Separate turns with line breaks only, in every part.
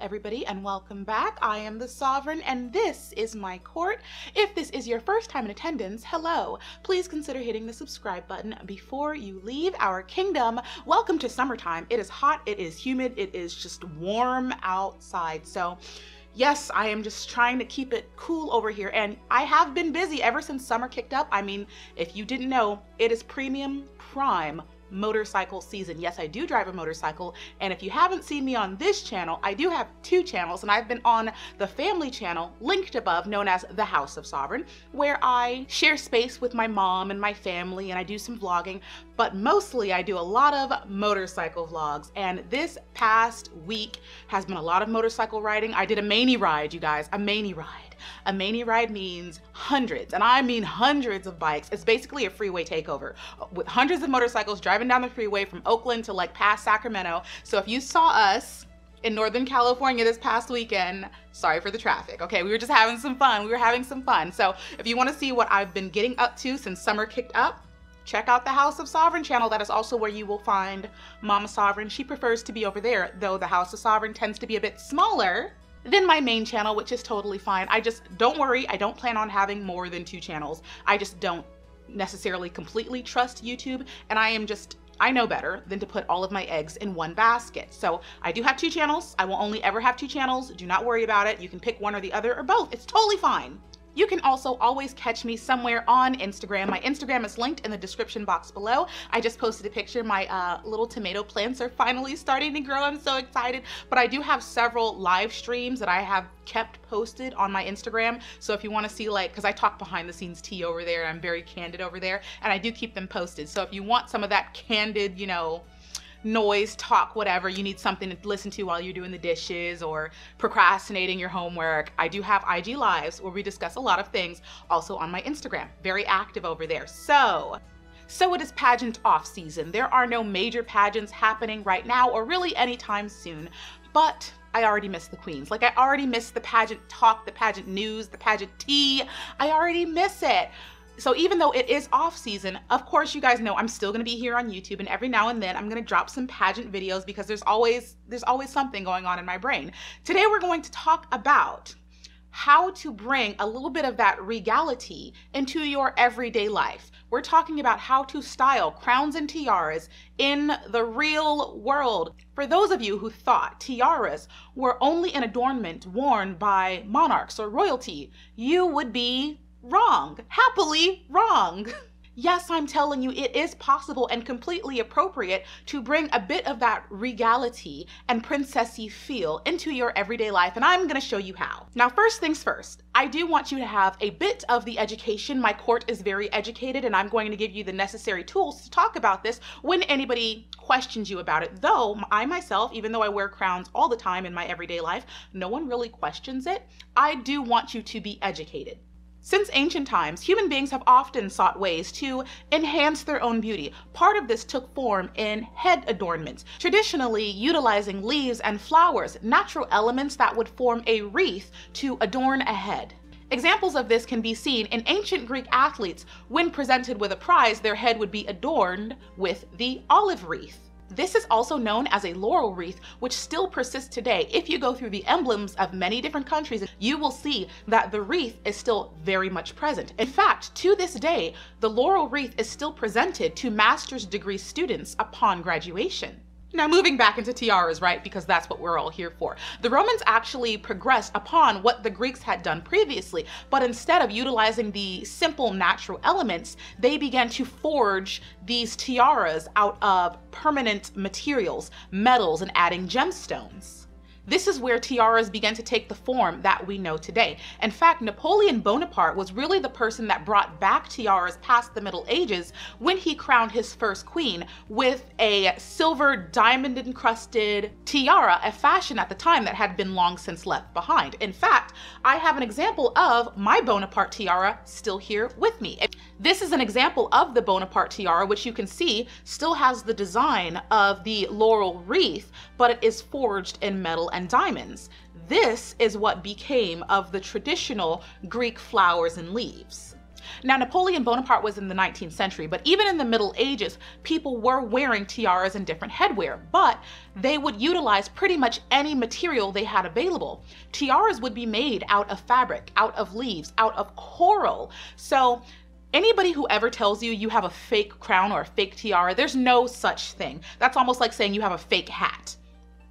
everybody, and welcome back. I am the Sovereign, and this is my court. If this is your first time in attendance, hello. Please consider hitting the subscribe button before you leave our kingdom. Welcome to summertime. It is hot, it is humid, it is just warm outside. So, yes, I am just trying to keep it cool over here. And I have been busy ever since summer kicked up. I mean, if you didn't know, it is premium prime motorcycle season. Yes, I do drive a motorcycle. And if you haven't seen me on this channel, I do have two channels and I've been on the family channel linked above known as The House of Sovereign, where I share space with my mom and my family and I do some vlogging, but mostly I do a lot of motorcycle vlogs. And this past week has been a lot of motorcycle riding. I did a mani ride, you guys, a mani ride. A mani ride means hundreds, and I mean hundreds of bikes. It's basically a freeway takeover with hundreds of motorcycles driving down the freeway from Oakland to like past Sacramento. So if you saw us in Northern California this past weekend. Sorry for the traffic. Okay, we were just having some fun. We were having some fun. So if you want to see what I've been getting up to since summer kicked up, check out the House of Sovereign channel. That is also where you will find Mama Sovereign. She prefers to be over there, though the House of Sovereign tends to be a bit smaller than my main channel, which is totally fine. I just, don't worry, I don't plan on having more than two channels. I just don't necessarily completely trust YouTube, and I am just, I know better than to put all of my eggs in one basket. So I do have two channels. I will only ever have two channels. Do not worry about it. You can pick one or the other or both. It's totally fine. You can also always catch me somewhere on Instagram. My Instagram is linked in the description box below. I just posted a picture. My uh, little tomato plants are finally starting to grow. I'm so excited. But I do have several live streams that I have kept posted on my Instagram. So if you want to see like, because I talk behind the scenes tea over there, I'm very candid over there, and I do keep them posted. So if you want some of that candid, you know, noise, talk, whatever, you need something to listen to while you're doing the dishes or procrastinating your homework, I do have IG Lives where we discuss a lot of things also on my Instagram. Very active over there. So, so it is pageant off season. There are no major pageants happening right now or really anytime soon, but I already miss the queens. Like I already miss the pageant talk, the pageant news, the pageant tea. I already miss it. So even though it is off season, of course you guys know I'm still gonna be here on YouTube and every now and then I'm gonna drop some pageant videos because there's always there's always something going on in my brain. Today we're going to talk about how to bring a little bit of that regality into your everyday life. We're talking about how to style crowns and tiaras in the real world. For those of you who thought tiaras were only an adornment worn by monarchs or royalty, you would be Wrong. Happily wrong. Yes, I'm telling you, it is possible and completely appropriate to bring a bit of that regality and princessy feel into your everyday life, and I'm gonna show you how. Now, first things first, I do want you to have a bit of the education. My court is very educated, and I'm going to give you the necessary tools to talk about this when anybody questions you about it. Though I myself, even though I wear crowns all the time in my everyday life, no one really questions it. I do want you to be educated. Since ancient times, human beings have often sought ways to enhance their own beauty. Part of this took form in head adornments, traditionally utilizing leaves and flowers, natural elements that would form a wreath to adorn a head. Examples of this can be seen in ancient Greek athletes. When presented with a prize, their head would be adorned with the olive wreath. This is also known as a laurel wreath, which still persists today. If you go through the emblems of many different countries, you will see that the wreath is still very much present. In fact, to this day, the laurel wreath is still presented to master's degree students upon graduation. Now, moving back into tiaras, right? Because that's what we're all here for. The Romans actually progressed upon what the Greeks had done previously, but instead of utilizing the simple natural elements, they began to forge these tiaras out of permanent materials, metals, and adding gemstones. This is where tiaras began to take the form that we know today. In fact, Napoleon Bonaparte was really the person that brought back tiaras past the Middle Ages when he crowned his first queen with a silver diamond encrusted tiara, a fashion at the time that had been long since left behind. In fact, I have an example of my Bonaparte tiara still here with me. This is an example of the Bonaparte tiara, which you can see still has the design of the laurel wreath, but it is forged in metal and diamonds. This is what became of the traditional Greek flowers and leaves. Now, Napoleon Bonaparte was in the 19th century, but even in the Middle Ages, people were wearing tiaras and different headwear, but they would utilize pretty much any material they had available. Tiaras would be made out of fabric, out of leaves, out of coral. So Anybody who ever tells you you have a fake crown or a fake tiara, there's no such thing. That's almost like saying you have a fake hat.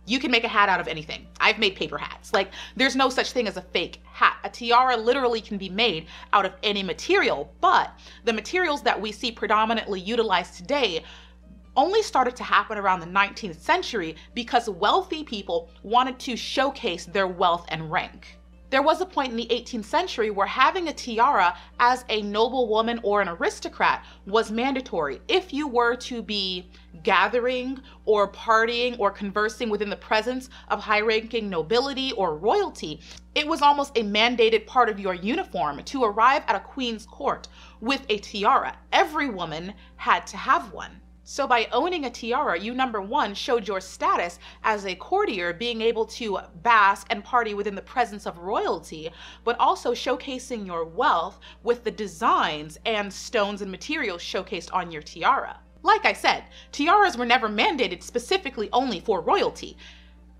You can make a hat out of anything. I've made paper hats. Like, there's no such thing as a fake hat. A tiara literally can be made out of any material, but the materials that we see predominantly utilized today only started to happen around the 19th century because wealthy people wanted to showcase their wealth and rank. There was a point in the 18th century where having a tiara as a noblewoman or an aristocrat was mandatory if you were to be gathering or partying or conversing within the presence of high ranking nobility or royalty. It was almost a mandated part of your uniform to arrive at a queen's court with a tiara. Every woman had to have one. So by owning a tiara, you number one showed your status as a courtier, being able to bask and party within the presence of royalty, but also showcasing your wealth with the designs and stones and materials showcased on your tiara. Like I said, tiaras were never mandated specifically only for royalty.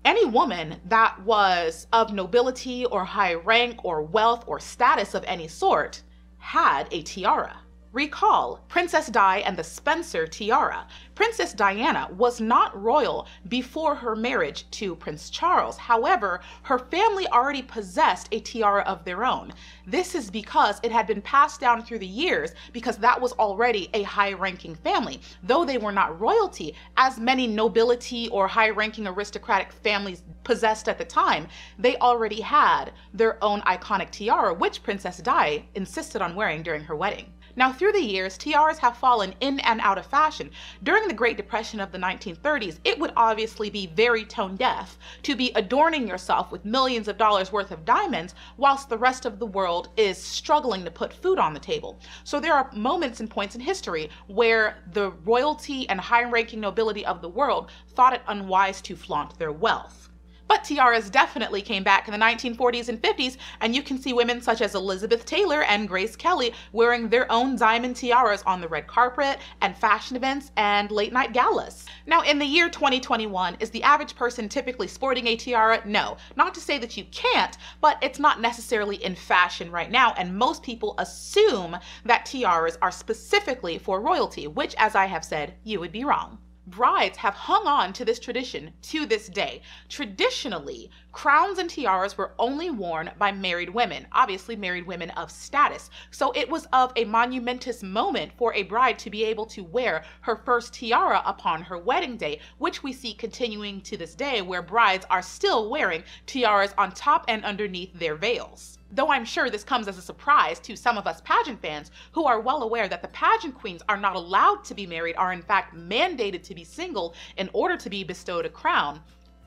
Any woman that was of nobility or high rank or wealth or status of any sort had a tiara. Recall Princess Di and the Spencer tiara. Princess Diana was not royal before her marriage to Prince Charles. However, her family already possessed a tiara of their own. This is because it had been passed down through the years because that was already a high ranking family. Though they were not royalty, as many nobility or high ranking aristocratic families possessed at the time, they already had their own iconic tiara, which Princess Di insisted on wearing during her wedding. Now, through the years, tiaras have fallen in and out of fashion. During the Great Depression of the 1930s, it would obviously be very tone deaf to be adorning yourself with millions of dollars worth of diamonds whilst the rest of the world is struggling to put food on the table. So there are moments and points in history where the royalty and high ranking nobility of the world thought it unwise to flaunt their wealth. But tiaras definitely came back in the 1940s and 50s, and you can see women such as Elizabeth Taylor and Grace Kelly wearing their own diamond tiaras on the red carpet and fashion events and late night galas. Now, in the year 2021, is the average person typically sporting a tiara? No. Not to say that you can't, but it's not necessarily in fashion right now, and most people assume that tiaras are specifically for royalty, which, as I have said, you would be wrong brides have hung on to this tradition to this day. Traditionally, crowns and tiaras were only worn by married women, obviously married women of status. So it was of a monumentous moment for a bride to be able to wear her first tiara upon her wedding day, which we see continuing to this day where brides are still wearing tiaras on top and underneath their veils. Though I'm sure this comes as a surprise to some of us pageant fans who are well aware that the pageant queens are not allowed to be married, are in fact mandated to be single in order to be bestowed a crown.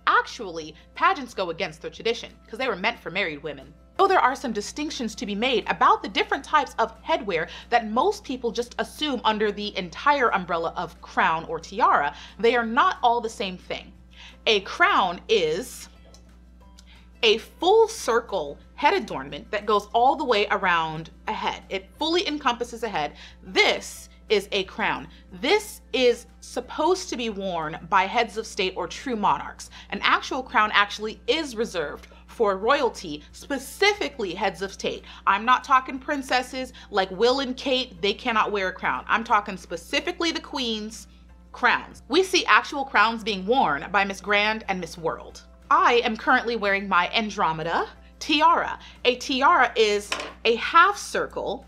Actually, pageants go against their tradition because they were meant for married women. Though there are some distinctions to be made about the different types of headwear that most people just assume under the entire umbrella of crown or tiara, they are not all the same thing. A crown is a full circle head adornment that goes all the way around a head. It fully encompasses a head. This is a crown. This is supposed to be worn by heads of state or true monarchs. An actual crown actually is reserved for royalty, specifically heads of state. I'm not talking princesses like Will and Kate, they cannot wear a crown. I'm talking specifically the queens crowns. We see actual crowns being worn by Miss Grand and Miss World. I am currently wearing my Andromeda tiara. A tiara is a half circle.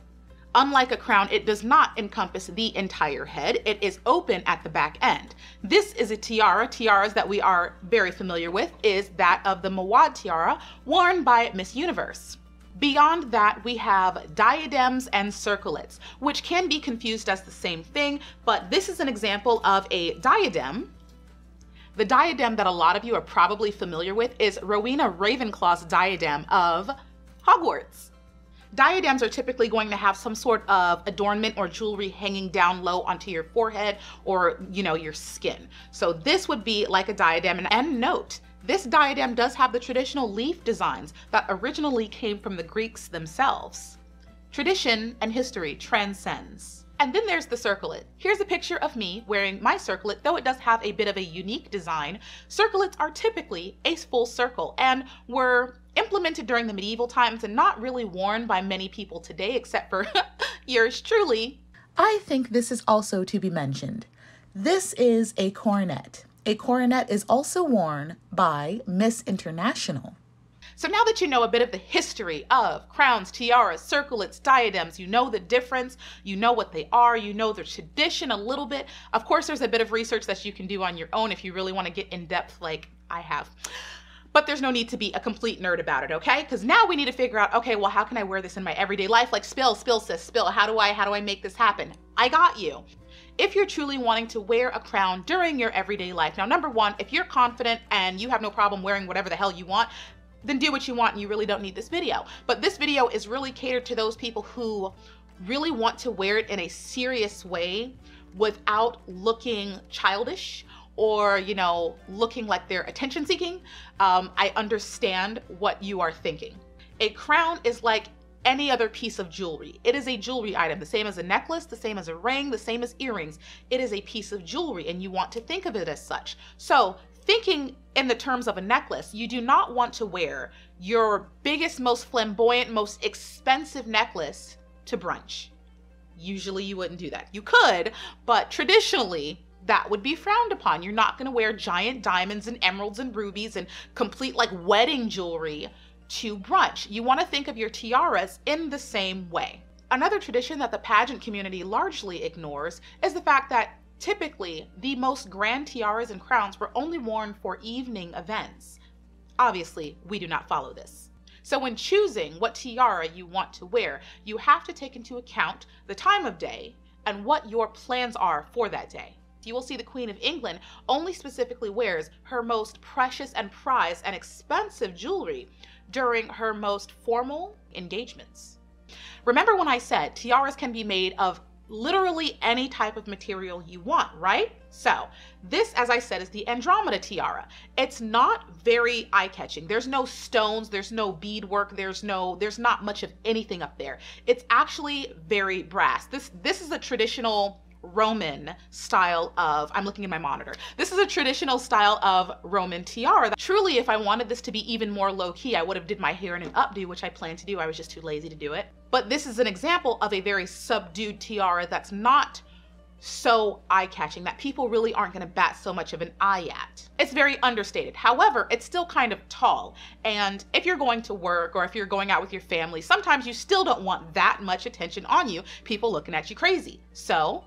Unlike a crown, it does not encompass the entire head. It is open at the back end. This is a tiara. Tiaras that we are very familiar with is that of the Mouawad tiara worn by Miss Universe. Beyond that, we have diadems and circlets, which can be confused as the same thing, but this is an example of a diadem the diadem that a lot of you are probably familiar with is Rowena Ravenclaw's diadem of Hogwarts. Diadems are typically going to have some sort of adornment or jewelry hanging down low onto your forehead or, you know, your skin. So this would be like a diadem. And, note, this diadem does have the traditional leaf designs that originally came from the Greeks themselves. Tradition and history transcends. And then there's the circlet. Here's a picture of me wearing my circlet, though it does have a bit of a unique design. Circlets are typically a full circle and were implemented during the medieval times and not really worn by many people today, except for yours truly.
I think this is also to be mentioned. This is a coronet. A coronet is also worn by Miss International.
So now that you know a bit of the history of crowns, tiaras, circlets, diadems, you know the difference, you know what they are, you know the tradition a little bit. Of course, there's a bit of research that you can do on your own if you really want to get in depth like I have. But there's no need to be a complete nerd about it, okay? Because now we need to figure out, okay, well, how can I wear this in my everyday life? Like spill, spill, sis, spill. How do I, how do I make this happen? I got you if you're truly wanting to wear a crown during your everyday life. Now, number one, if you're confident and you have no problem wearing whatever the hell you want, then do what you want and you really don't need this video. But this video is really catered to those people who really want to wear it in a serious way without looking childish or you know looking like they're attention seeking. Um, i understand what you are thinking. A crown is like any other piece of jewelry. It is a jewelry item the same as a necklace the same as a ring the same as earrings. It is a piece of jewelry and you want to think of it as such. So thinking in the terms of a necklace, you do not want to wear your biggest, most flamboyant, most expensive necklace to brunch. Usually you wouldn't do that. You could, but traditionally, that would be frowned upon. You're not going to wear giant diamonds and emeralds and rubies and complete like wedding jewelry to brunch. You want to think of your tiaras in the same way. Another tradition that the pageant community largely ignores is the fact that Typically, the most grand tiaras and crowns were only worn for evening events. Obviously, we do not follow this. So when choosing what tiara you want to wear, you have to take into account the time of day and what your plans are for that day. You will see the Queen of England only specifically wears her most precious and prized and expensive jewelry during her most formal engagements. Remember when I said tiaras can be made of literally any type of material you want, right? So this, as I said, is the Andromeda tiara. It's not very eye-catching. There's no stones, there's no beadwork, there's no, there's not much of anything up there. It's actually very brass. This, this is a traditional Roman style of, I'm looking at my monitor. This is a traditional style of Roman tiara. Truly, if I wanted this to be even more low key, I would have did my hair in an updo, which I plan to do. I was just too lazy to do it. But this is an example of a very subdued tiara that's not so eye-catching that people really aren't going to bat so much of an eye at. It's very understated. However, it's still kind of tall. And if you're going to work or if you're going out with your family, sometimes you still don't want that much attention on you, people looking at you crazy. So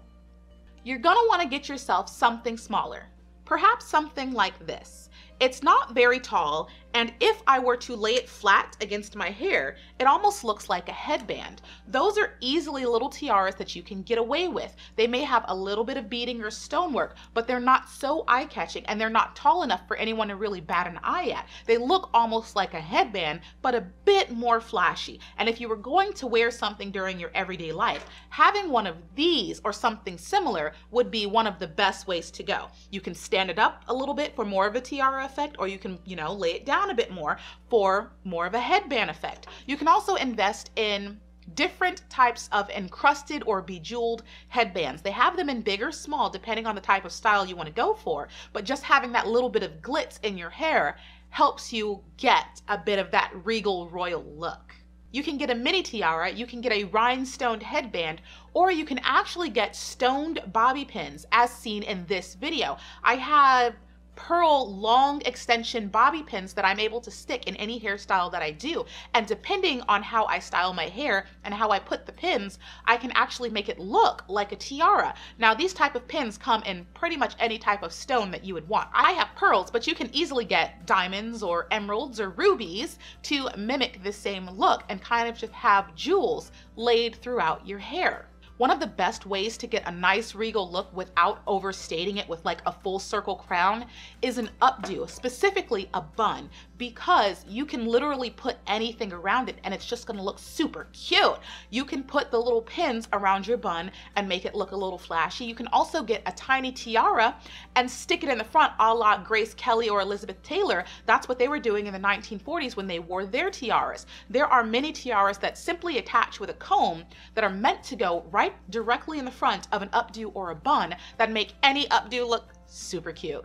you're gonna wanna get yourself something smaller. Perhaps something like this. It's not very tall, and if I were to lay it flat against my hair, it almost looks like a headband. Those are easily little tiaras that you can get away with. They may have a little bit of beading or stonework, but they're not so eye-catching and they're not tall enough for anyone to really bat an eye at. They look almost like a headband, but a bit more flashy. And if you were going to wear something during your everyday life, having one of these or something similar would be one of the best ways to go. You can stand it up a little bit for more of a tiara effect, or you can, you know, lay it down a bit more for more of a headband effect. You can also invest in different types of encrusted or bejeweled headbands. They have them in big or small depending on the type of style you want to go for, but just having that little bit of glitz in your hair helps you get a bit of that regal royal look. You can get a mini tiara, you can get a rhinestoned headband, or you can actually get stoned bobby pins as seen in this video. I have pearl long extension bobby pins that I'm able to stick in any hairstyle that I do. And depending on how I style my hair and how I put the pins, I can actually make it look like a tiara. Now these type of pins come in pretty much any type of stone that you would want. I have pearls, but you can easily get diamonds or emeralds or rubies to mimic the same look and kind of just have jewels laid throughout your hair. One of the best ways to get a nice regal look without overstating it with like a full circle crown is an updo, specifically a bun. because you can literally put anything around it and it's just gonna look super cute. You can put the little pins around your bun and make it look a little flashy. You can also get a tiny tiara and stick it in the front a la Grace Kelly or Elizabeth Taylor. That's what they were doing in the 1940s when they wore their tiaras. There are many tiaras that simply attach with a comb that are meant to go right directly in the front of an updo or a bun that make any updo look super cute.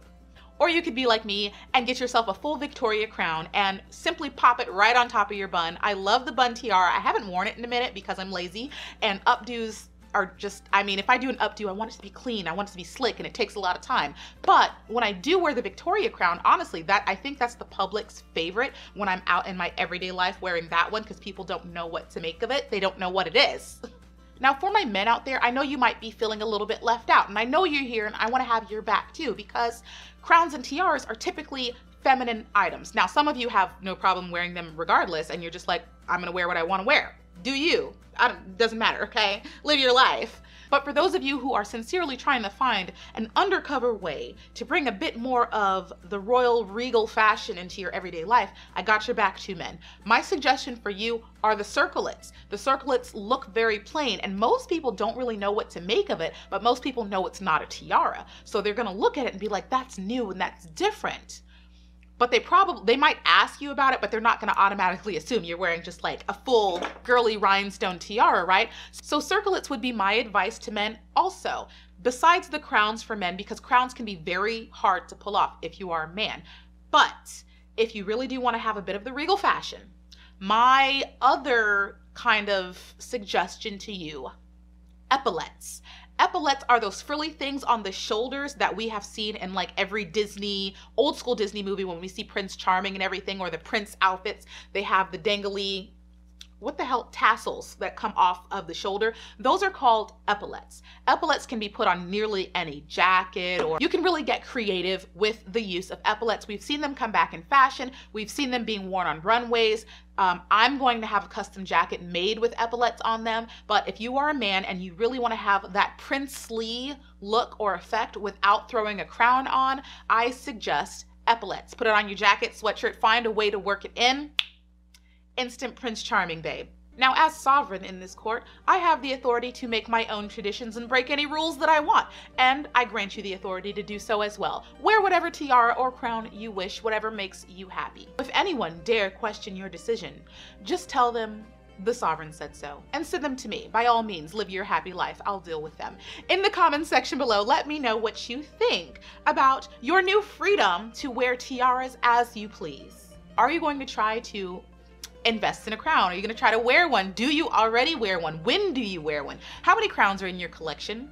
Or you could be like me and get yourself a full Victoria crown and simply pop it right on top of your bun. I love the bun tiara. I haven't worn it in a minute because I'm lazy and updos are just, I mean, if I do an updo, I want it to be clean, I want it to be slick, and it takes a lot of time. But when I do wear the Victoria crown, honestly, that I think that's the public's favorite when I'm out in my everyday life wearing that one because people don't know what to make of it. They don't know what it is. Now, for my men out there, I know you might be feeling a little bit left out, and I know you're here and I want to have your back too because crowns and tiaras are typically feminine items. Now, some of you have no problem wearing them regardless, and you're just like, I'm to wear what I want to wear. Do you? doesn't matter, okay? Live your life. But for those of you who are sincerely trying to find an undercover way to bring a bit more of the royal regal fashion into your everyday life, I got your back two men. My suggestion for you are the circlets. The circlets look very plain and most people don't really know what to make of it, but most people know it's not a tiara. So they're gonna look at it and be like, that's new and that's different but they probably they might ask you about it but they're not going to automatically assume you're wearing just like a full girly rhinestone tiara right? So circlets would be my advice to men also besides the crowns for men because crowns can be very hard to pull off if you are a man. But if you really do want to have a bit of the regal fashion my other kind of suggestion to you epaulets Epaulets are those frilly things on the shoulders that we have seen in like every Disney, old school Disney movie when we see Prince Charming and everything, or the Prince outfits. They have the dangly what the hell tassels that come off of the shoulder those are called epaulets epaulets can be put on nearly any jacket or you can really get creative with the use of epaulets we've seen them come back in fashion. We've seen them being worn on runways. Um, I'm going to have a custom jacket made with epaulets on them, but if you are a man and you really want to have that princely look or effect without throwing a crown on, I suggest epaulets. Put it on your jacket, sweatshirt, find a way to work it in instant Prince Charming babe. Now, as sovereign in this court, I have the authority to make my own traditions and break any rules that I want, and I grant you the authority to do so as well. Wear whatever tiara or crown you wish, whatever makes you happy. If anyone dare question your decision, just tell them the sovereign said so. And send them to me. By all means, live your happy life. I'll deal with them. In the comments section below, let me know what you think about your new freedom to wear tiaras as you please. Are you going to try to invest in a crown? Are you going to try to wear one? Do you already wear one? When do you wear one? How many crowns are in your collection?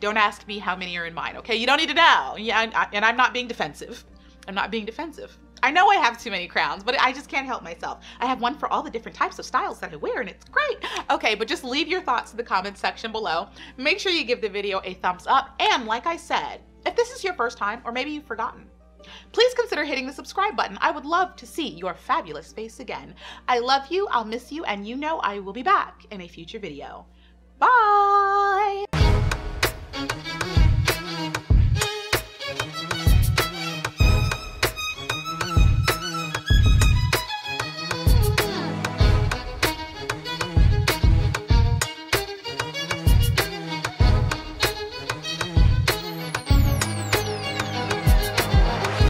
Don't ask me how many are in mine, okay? You don't need to know. Yeah, and I'm not being defensive. I'm not being defensive. I know I have too many crowns, but I just can't help myself. I have one for all the different types of styles that I wear, and it's great. Okay, but just leave your thoughts in the comments section below. Make sure you give the video a thumbs up, and like I said, if this is your first time, or maybe you've forgotten, Please consider hitting the subscribe button. I would love to see your fabulous face again. I love you, I'll miss you, and you know I will be back in a future video. Bye!